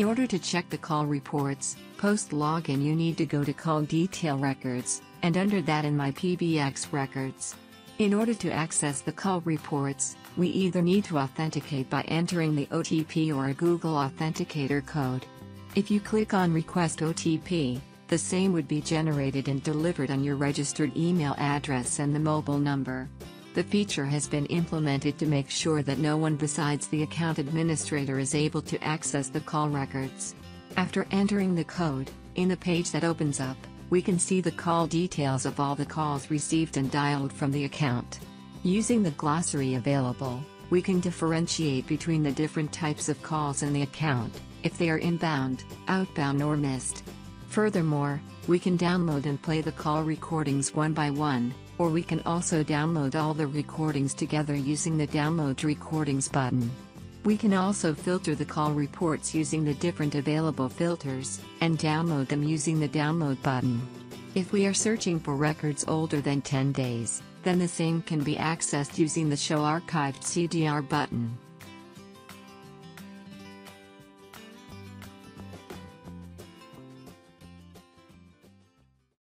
In order to check the call reports, post login you need to go to call detail records, and under that in MyPBX records. In order to access the call reports, we either need to authenticate by entering the OTP or a Google Authenticator code. If you click on Request OTP, the same would be generated and delivered on your registered email address and the mobile number. The feature has been implemented to make sure that no one besides the account administrator is able to access the call records. After entering the code, in the page that opens up, we can see the call details of all the calls received and dialed from the account. Using the glossary available, we can differentiate between the different types of calls in the account, if they are inbound, outbound or missed. Furthermore, we can download and play the call recordings one by one, or we can also download all the recordings together using the Download Recordings button. We can also filter the call reports using the different available filters, and download them using the Download button. If we are searching for records older than 10 days, then the same can be accessed using the Show Archived CDR button.